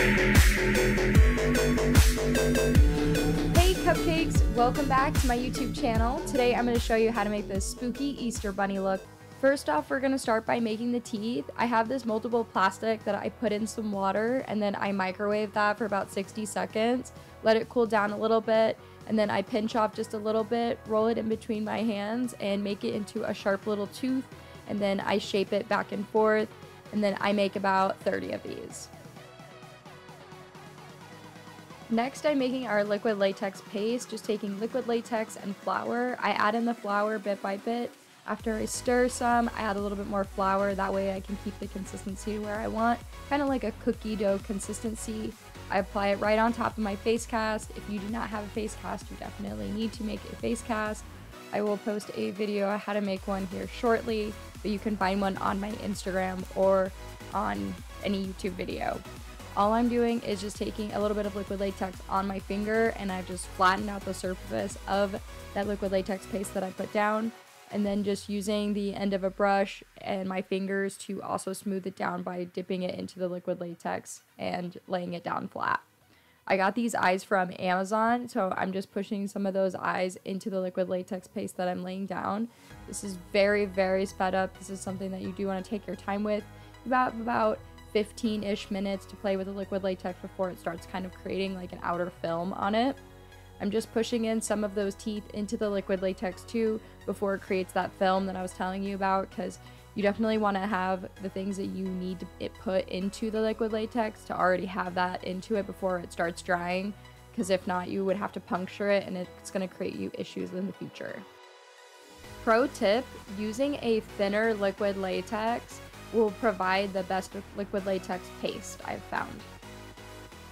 Hey cupcakes, welcome back to my YouTube channel. Today I'm going to show you how to make this spooky Easter bunny look. First off, we're going to start by making the teeth. I have this Polymorph plastic that I put in some water and then I microwave that for about 60 seconds, let it cool down a little bit, and then I pinch off just a little bit, roll it in between my hands and make it into a sharp little tooth, and then I shape it back and forth, and then I make about 30 of these. Next, I'm making our liquid latex paste, just taking liquid latex and flour. I add in the flour bit by bit. After I stir some, I add a little bit more flour. That way I can keep the consistency where I want, kind of like a cookie dough consistency. I apply it right on top of my face cast. If you do not have a face cast, you definitely need to make a face cast. I will post a video on how to make one here shortly, but you can find one on my Instagram or on any YouTube video. All I'm doing is just taking a little bit of liquid latex on my finger and I've just flattened out the surface of that liquid latex paste that I put down and then just using the end of a brush and my fingers to also smooth it down by dipping it into the liquid latex and laying it down flat. I got these eyes from Amazon, so I'm just pushing some of those eyes into the liquid latex paste that I'm laying down. This is very, very sped up. This is something that you do want to take your time with. About about 15-ish minutes to play with the liquid latex before it starts kind of creating like an outer film on it. I'm just pushing in some of those teeth into the liquid latex too before it creates that film that I was telling you about because you definitely want to have the things that you need to put into the liquid latex to already have that into it before it starts drying because if not you would have to puncture it and it's going to create you issues in the future. Pro tip, using a thinner liquid latex will provide the best liquid latex paste I've found.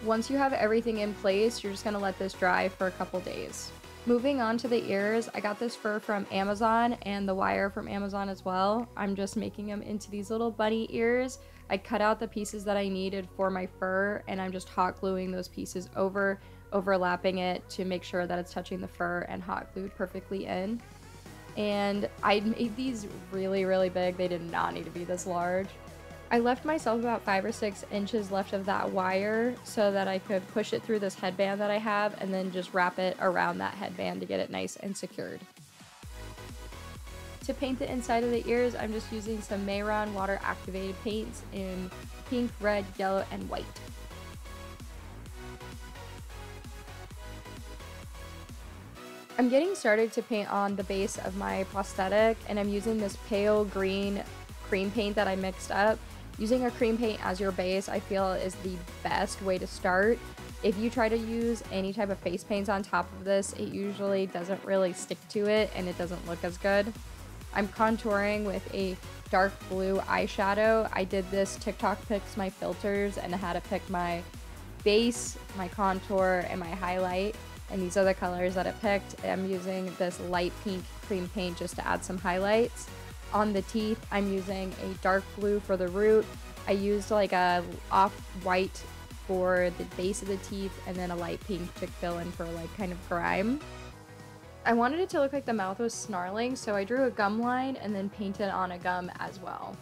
Once you have everything in place, you're just gonna let this dry for a couple days. Moving on to the ears, I got this fur from Amazon and the wire from Amazon as well. I'm just making them into these little bunny ears. I cut out the pieces that I needed for my fur and I'm just hot gluing those pieces over, overlapping it to make sure that it's touching the fur and hot glued perfectly in and I made these really, really big. They did not need to be this large. I left myself about five or six inches left of that wire so that I could push it through this headband that I have and then just wrap it around that headband to get it nice and secured. To paint the inside of the ears, I'm just using some Mehron water activated paints in pink, red, yellow, and white. I'm getting started to paint on the base of my prosthetic and I'm using this pale green cream paint that I mixed up. Using a cream paint as your base I feel is the best way to start. If you try to use any type of face paints on top of this, it usually doesn't really stick to it and it doesn't look as good. I'm contouring with a dark blue eyeshadow. I did this TikTok picks my filters and how to pick my base, my contour, and my highlight and these are the colors that I picked. I'm using this light pink cream paint just to add some highlights. On the teeth, I'm using a dark blue for the root. I used like a off-white for the base of the teeth and then a light pink to fill in for like kind of grime. I wanted it to look like the mouth was snarling, so I drew a gum line and then painted on a gum as well.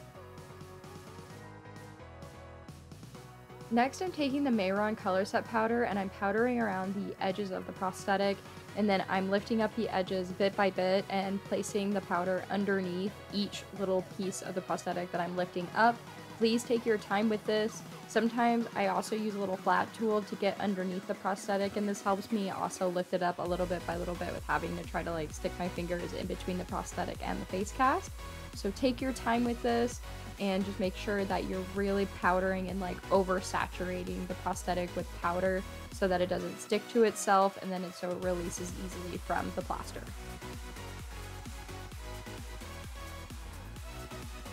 Next, I'm taking the Mehron Color Set Powder and I'm powdering around the edges of the prosthetic and then I'm lifting up the edges bit by bit and placing the powder underneath each little piece of the prosthetic that I'm lifting up. Please take your time with this. Sometimes I also use a little flat tool to get underneath the prosthetic and this helps me also lift it up a little bit by little bit with having to try to like stick my fingers in between the prosthetic and the face cast. So take your time with this and just make sure that you're really powdering and like oversaturating the prosthetic with powder so that it doesn't stick to itself and then it so it releases easily from the plaster.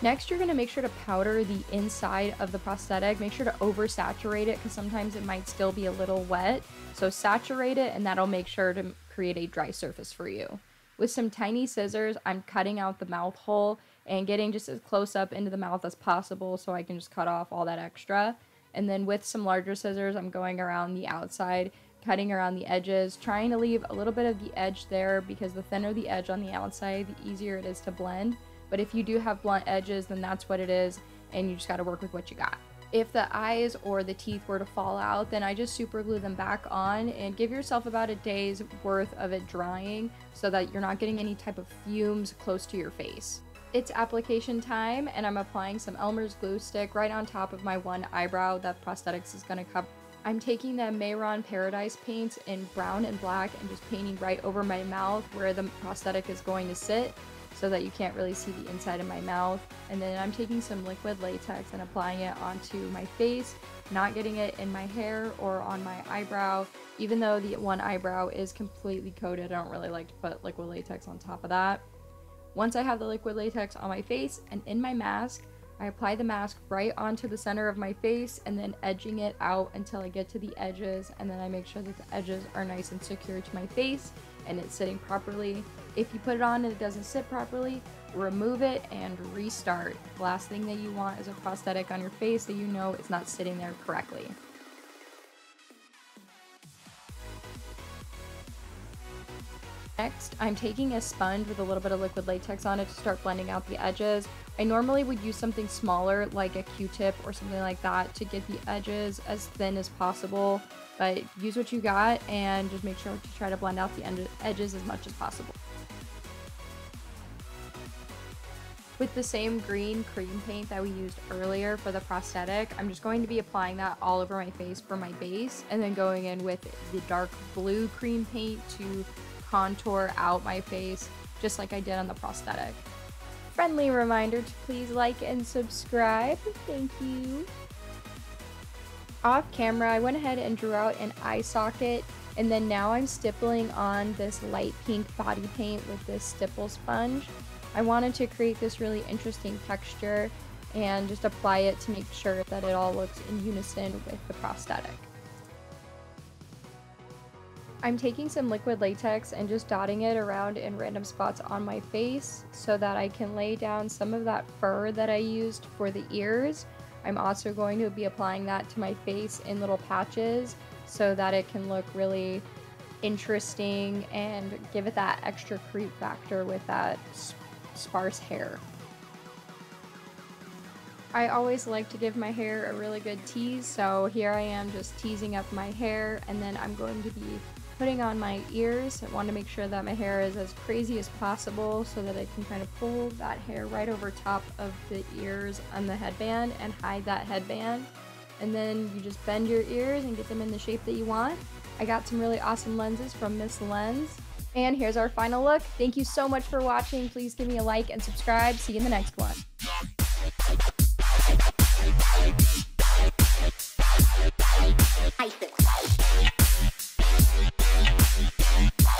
Next, you're to make sure to powder the inside of the prosthetic. Make sure to oversaturate it because sometimes it might still be a little wet. So saturate it and that'll make sure to create a dry surface for you. With some tiny scissors, I'm cutting out the mouth hole and getting just as close up into the mouth as possible so I can just cut off all that extra. And then with some larger scissors, I'm going around the outside, cutting around the edges, trying to leave a little bit of the edge there because the thinner the edge on the outside, the easier it is to blend. But if you do have blunt edges, then that's what it is, and you just gotta work with what you got. if the eyes or the teeth were to fall out, then I just super glue them back on and give yourself about a day's worth of it drying so that you're not getting any type of fumes close to your face. It's application time and I'm applying some Elmer's glue stick right on top of my one eyebrow that prosthetics is going to cover. I'm taking the Mehron Paradise paints in brown and black and just painting right over my mouth where the prosthetic is going to sit so that you can't really see the inside of my mouth. And then I'm taking some liquid latex and applying it onto my face, not getting it in my hair or on my eyebrow. Even though the one eyebrow is completely coated, I don't really like to put liquid latex on top of that. Once I have the liquid latex on my face and in my mask, I apply the mask right onto the center of my face and then edging it out until I get to the edges and then I make sure that the edges are nice and secure to my face and it's sitting properly. If you put it on and it doesn't sit properly, remove it and restart. The last thing that you want is a prosthetic on your face that you know is not sitting there correctly. Next, I'm taking a sponge with a little bit of liquid latex on it to start blending out the edges. I normally would use something smaller like a q-tip or something like that to get the edges as thin as possible, but use what you got and just make sure to try to blend out the edges as much as possible. With the same green cream paint that we used earlier for the prosthetic, I'm just going to be applying that all over my face for my base and then going in with the dark blue cream paint to contour out my face just like I did on the prosthetic. Friendly reminder to please like and subscribe. Thank you. Off camera, I went ahead and drew out an eye socket and then now I'm stippling on this light pink body paint with this stipple sponge. I wanted to create this really interesting texture and just apply it to make sure that it all looks in unison with the prosthetic. I'm taking some liquid latex and just dotting it around in random spots on my face so that I can lay down some of that fur that I used for the ears. I'm also going to be applying that to my face in little patches so that it can look really interesting and give it that extra creep factor with that sparse hair. I always like to give my hair a really good tease, so here I am just teasing up my hair and then I'm going to be putting on my ears. I want to make sure that my hair is as crazy as possible so that I can kind of pull that hair right over top of the ears on the headband and hide that headband. And then you just bend your ears and get them in the shape that you want. I got some really awesome lenses from Miss Lens. And here's our final look. Thank you so much for watching. Please give me a like and subscribe. See you in the next one.